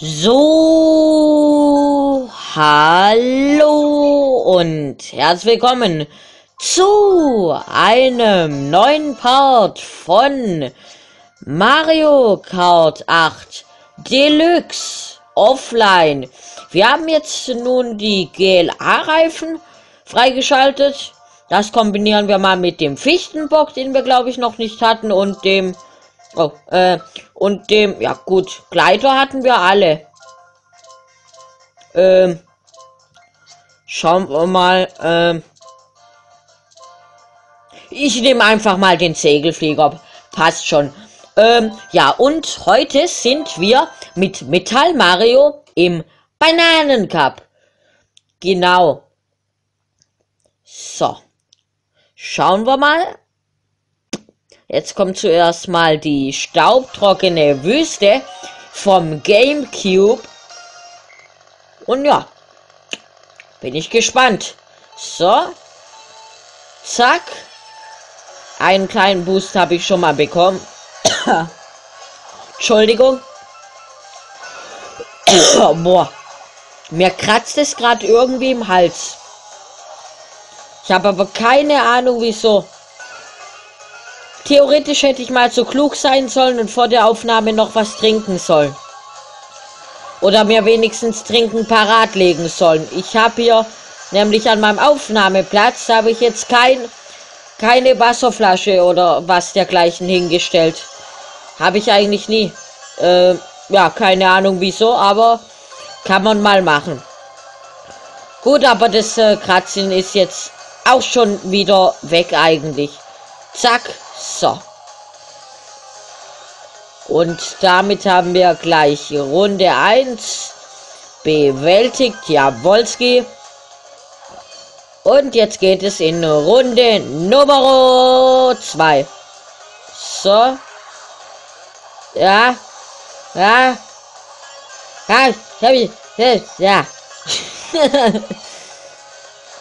So, hallo und herzlich willkommen zu einem neuen Part von Mario Kart 8 Deluxe Offline. Wir haben jetzt nun die GLA-Reifen freigeschaltet. Das kombinieren wir mal mit dem Fichtenbock, den wir glaube ich noch nicht hatten und dem Oh, äh, und dem, ja gut, Gleiter hatten wir alle. Ähm, schauen wir mal, ähm, ich nehme einfach mal den Segelflieger, passt schon. Ähm, ja, und heute sind wir mit Metall Mario im Bananencup. Genau. So. Schauen wir mal, Jetzt kommt zuerst mal die staubtrockene Wüste vom Gamecube. Und ja, bin ich gespannt. So. Zack. Einen kleinen Boost habe ich schon mal bekommen. Entschuldigung. Boah. Mir kratzt es gerade irgendwie im Hals. Ich habe aber keine Ahnung wieso. Theoretisch hätte ich mal so klug sein sollen und vor der Aufnahme noch was trinken sollen. Oder mir wenigstens trinken parat legen sollen. Ich habe hier nämlich an meinem Aufnahmeplatz habe ich jetzt kein, keine Wasserflasche oder was dergleichen hingestellt. Habe ich eigentlich nie. Äh, ja, keine Ahnung wieso, aber kann man mal machen. Gut, aber das äh, Kratzen ist jetzt auch schon wieder weg eigentlich. Zack, so. Und damit haben wir gleich Runde 1 bewältigt. Jawolski. Und jetzt geht es in Runde Nummer 2. So. Ja. Ja. Ja. Ja.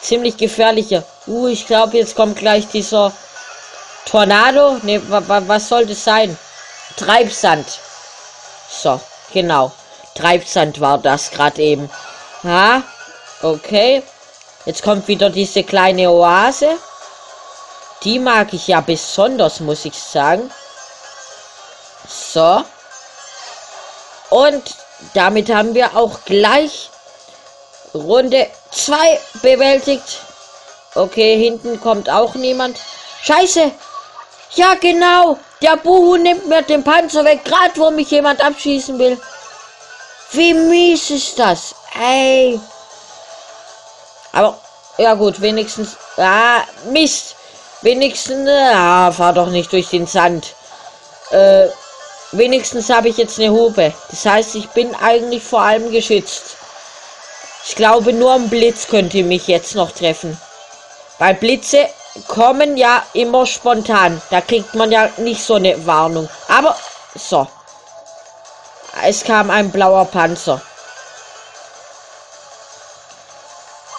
Ziemlich gefährlicher. Uh, ich glaube, jetzt kommt gleich dieser Tornado? Ne, was soll das sein? Treibsand. So, genau. Treibsand war das gerade eben. Ha? Okay. Jetzt kommt wieder diese kleine Oase. Die mag ich ja besonders, muss ich sagen. So. Und damit haben wir auch gleich Runde 2 bewältigt. Okay, hinten kommt auch niemand. Scheiße, ja, genau. Der Buhu nimmt mir den Panzer weg, gerade wo mich jemand abschießen will. Wie mies ist das? Ey. Aber, ja gut, wenigstens. Ah, Mist. Wenigstens. Ah, fahr doch nicht durch den Sand. Äh, wenigstens habe ich jetzt eine Hupe. Das heißt, ich bin eigentlich vor allem geschützt. Ich glaube, nur ein Blitz könnte mich jetzt noch treffen. Weil Blitze kommen ja immer spontan. Da kriegt man ja nicht so eine Warnung. Aber so. Es kam ein blauer Panzer.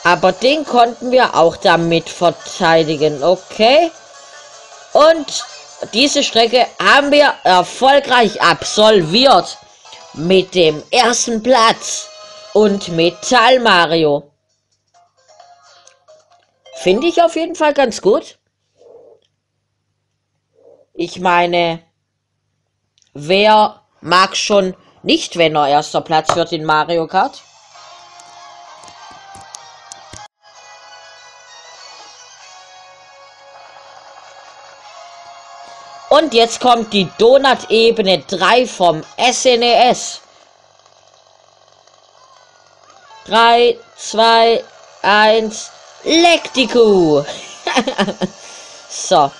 Aber den konnten wir auch damit verteidigen. Okay. Und diese Strecke haben wir erfolgreich absolviert. Mit dem ersten Platz. Und Metall Mario. Finde ich auf jeden Fall ganz gut. Ich meine, wer mag schon nicht, wenn er erster Platz wird in Mario Kart? Und jetzt kommt die Donut-Ebene 3 vom SNES. 3, 2, 1, Leck die Kuh. so.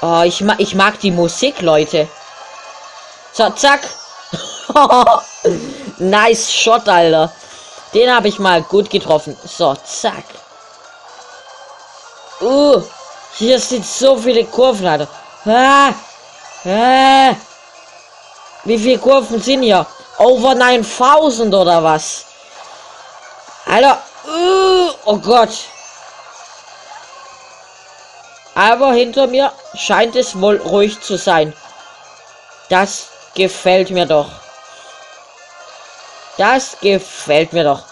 Oh, ich, mag, ich mag die Musik, Leute. So, zack. nice Shot, Alter. Den habe ich mal gut getroffen. So, zack. Uh, hier sind so viele Kurven, Alter. Ah, ah. Wie viele Kurven sind hier? Over 9000 oder was? Alter, oh Gott. Aber hinter mir scheint es wohl ruhig zu sein. Das gefällt mir doch. Das gefällt mir doch.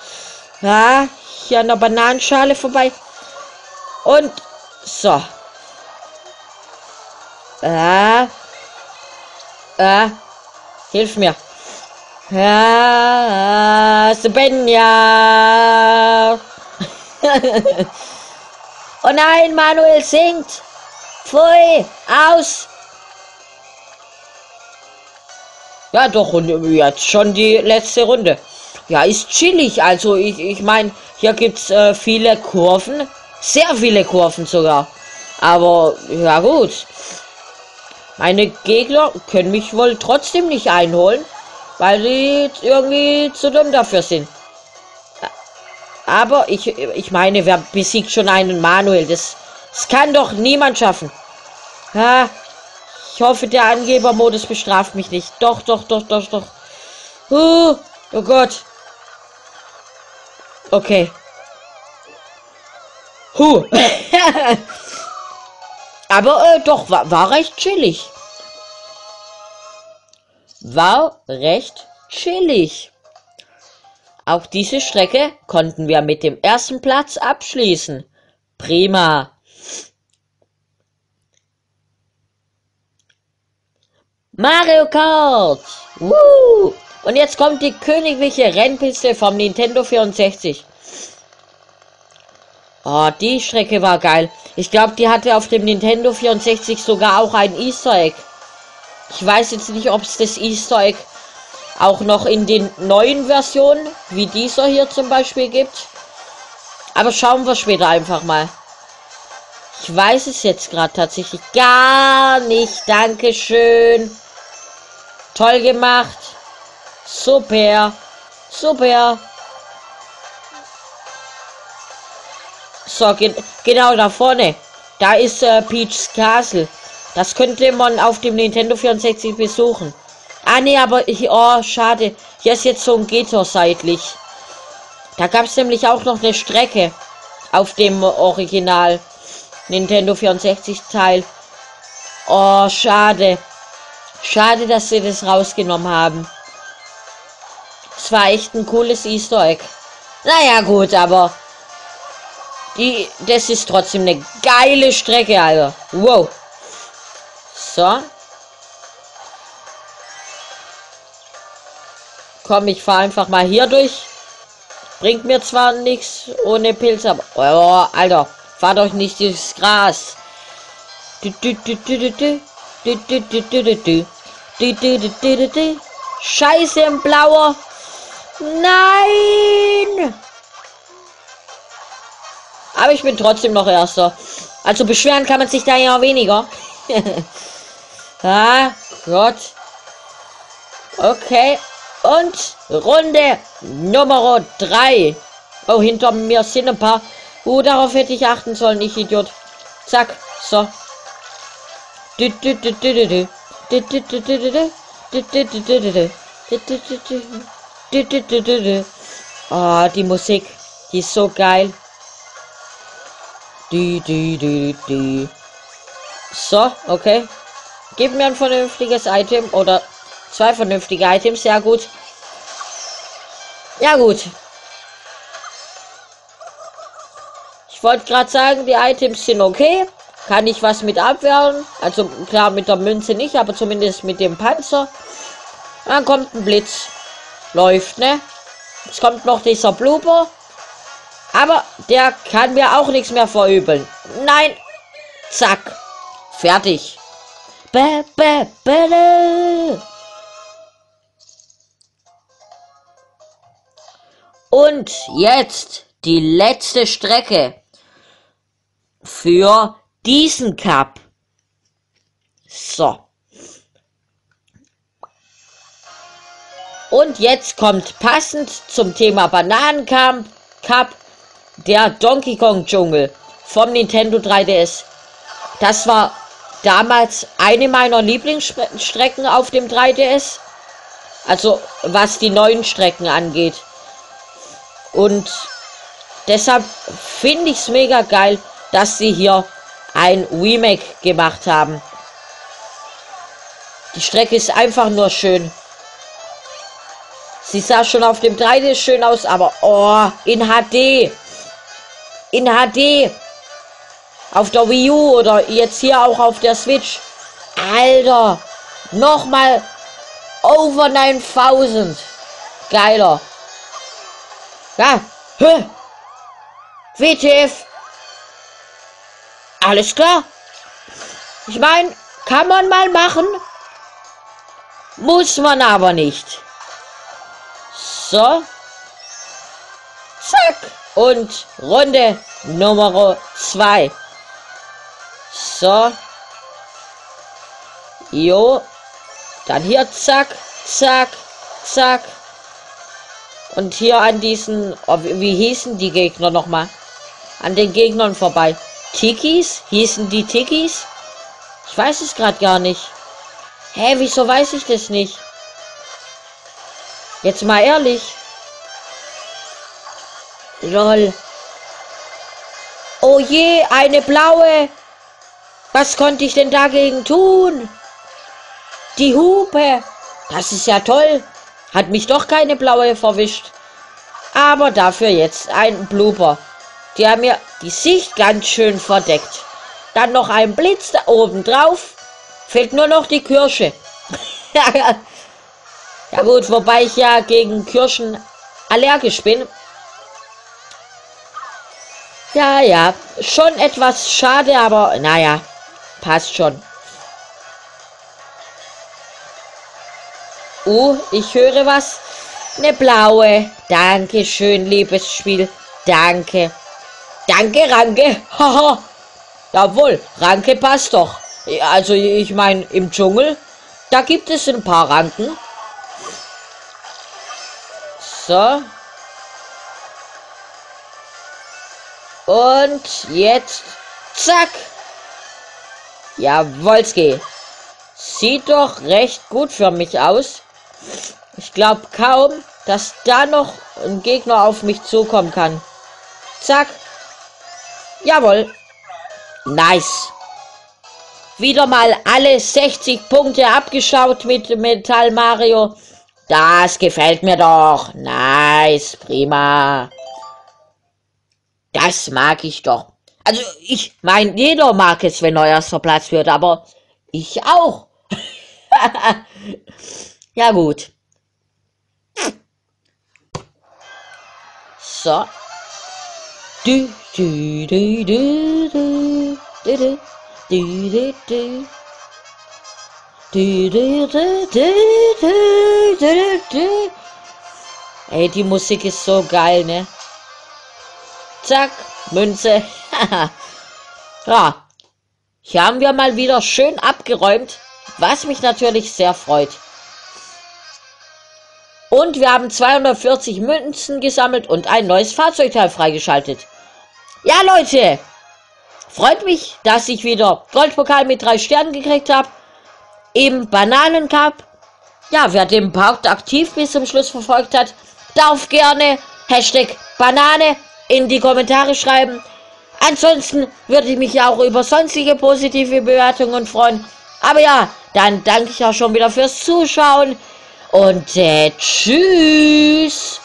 Ja, hier an der Bananenschale vorbei. Und so. Äh. Äh. Hilf mir. Ja, Svenja. oh nein, Manuel singt. Pfui, aus. Ja, doch, und jetzt schon die letzte Runde. Ja, ist chillig. Also, ich, ich meine, hier gibt's äh, viele Kurven. Sehr viele Kurven sogar. Aber, ja gut. Meine Gegner können mich wohl trotzdem nicht einholen, weil sie irgendwie zu dumm dafür sind. Aber ich, ich meine, wer besiegt schon einen Manuel? Das, das kann doch niemand schaffen. Ja, ich hoffe, der Angebermodus bestraft mich nicht. Doch, doch, doch, doch, doch. Uh, oh Gott. Okay. Huh. Aber äh, doch, war, war recht chillig. War recht chillig. Auch diese Strecke konnten wir mit dem ersten Platz abschließen. Prima. Mario Kart! Woo! Und jetzt kommt die königliche Rennpiste vom Nintendo 64. Oh, die Strecke war geil. Ich glaube, die hatte auf dem Nintendo 64 sogar auch ein Easter Egg. Ich weiß jetzt nicht, ob es das Easter Egg auch noch in den neuen Versionen, wie dieser hier zum Beispiel, gibt. Aber schauen wir später einfach mal. Ich weiß es jetzt gerade tatsächlich gar nicht. Dankeschön. Toll gemacht. Super. Super. So, ge genau da vorne. Da ist äh, Peach's Castle. Das könnte man auf dem Nintendo 64 besuchen. Ah, nee, aber oh, schade. Hier ist jetzt so ein Gitter seitlich. Da gab es nämlich auch noch eine Strecke auf dem Original Nintendo 64 Teil. Oh, schade. Schade, dass sie das rausgenommen haben. Es war echt ein cooles Easter Egg. Naja, gut, aber die, das ist trotzdem eine geile Strecke, Alter. Wow. So. Komm, ich fahre einfach mal hier durch. Bringt mir zwar nichts ohne Pilz, aber... Oh, Alter. Fahr doch nicht dieses Gras. Scheiße im Blauer. Nein! Aber ich bin trotzdem noch Erster. Also beschweren kann man sich da ja weniger. Ah, Gott. Okay. Und Runde Nummer 3. Oh, hinter mir sind ein paar. Uh, darauf hätte ich achten sollen, ich Idiot. Zack. So. Oh, die Musik. Die ist so geil. So, okay. Gib mir ein vernünftiges Item oder zwei vernünftige Items. Sehr gut. Ja, gut. Ich wollte gerade sagen, die Items sind okay. Kann ich was mit abwehren? Also klar mit der Münze nicht, aber zumindest mit dem Panzer. Dann kommt ein Blitz. Läuft, ne? Jetzt kommt noch dieser Blooper. Aber der kann mir auch nichts mehr verübeln. Nein. Zack. Fertig. Bäh, bäh, bäh. Und jetzt die letzte Strecke für diesen Cup. So. Und jetzt kommt passend zum Thema Bananenkamp Cup der Donkey Kong Dschungel vom Nintendo 3DS. Das war damals eine meiner Lieblingsstrecken auf dem 3DS. Also was die neuen Strecken angeht. Und deshalb finde ich es mega geil, dass sie hier ein Remake gemacht haben. Die Strecke ist einfach nur schön. Sie sah schon auf dem 3D schön aus, aber oh, in HD. In HD. Auf der Wii U oder jetzt hier auch auf der Switch. Alter. Nochmal over 9000. Geiler. Ja. Hä? WTF. Alles klar. Ich meine, kann man mal machen. Muss man aber nicht. So. Zack. Und Runde Nummer 2. So. Jo. Dann hier zack, zack, zack. Und hier an diesen, oh, wie hießen die Gegner nochmal? An den Gegnern vorbei. Tikis? Hießen die Tikis? Ich weiß es gerade gar nicht. Hä, wieso weiß ich das nicht? Jetzt mal ehrlich. Lol. Oh je, eine blaue. Was konnte ich denn dagegen tun? Die Hupe. Das ist ja toll. Hat mich doch keine blaue verwischt. Aber dafür jetzt ein Blooper. Die haben mir die Sicht ganz schön verdeckt. Dann noch ein Blitz da oben drauf. Fehlt nur noch die Kirsche. ja gut, wobei ich ja gegen Kirschen allergisch bin. Ja, ja, schon etwas schade, aber naja, passt schon. Uh, ich höre was. Eine blaue. Dankeschön, liebes Spiel. Danke. Danke, Ranke. Haha. Jawohl, Ranke passt doch. Also, ich meine, im Dschungel, da gibt es ein paar Ranken. So. Und jetzt, zack. Jawolski. Sieht doch recht gut für mich aus. Ich glaube kaum, dass da noch ein Gegner auf mich zukommen kann. Zack. Jawohl. Nice. Wieder mal alle 60 Punkte abgeschaut mit Metall Mario. Das gefällt mir doch. Nice. Prima. Das mag ich doch. Also ich meine, jeder mag es, wenn er erster Platz wird, aber ich auch. ja gut. So. Du, du. Du, du, du, du, du, du, du. Ey, die Musik ist so geil, ne? Zack, Münze. ja, hier haben wir mal wieder schön abgeräumt, was mich natürlich sehr freut. Und wir haben 240 Münzen gesammelt und ein neues Fahrzeugteil freigeschaltet. Ja, Leute, freut mich, dass ich wieder Goldpokal mit drei Sternen gekriegt habe. Im Bananencup. Ja, wer den Park aktiv bis zum Schluss verfolgt hat, darf gerne Hashtag Banane in die Kommentare schreiben. Ansonsten würde ich mich auch über sonstige positive Bewertungen freuen. Aber ja, dann danke ich auch schon wieder fürs Zuschauen und äh, tschüss.